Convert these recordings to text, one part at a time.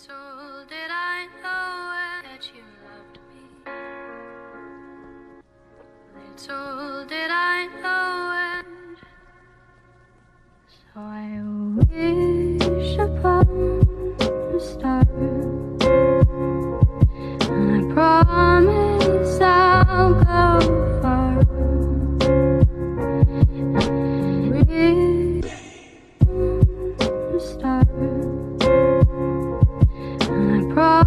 Little did I know that you loved me. Did I know it. So I wish upon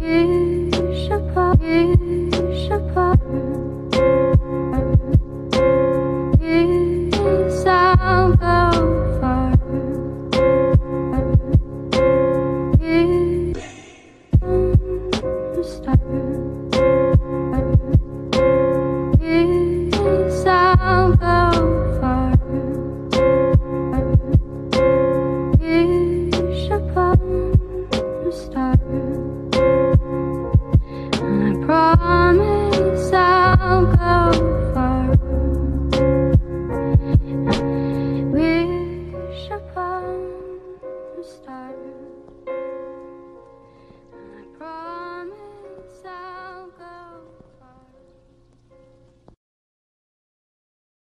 Upon, wish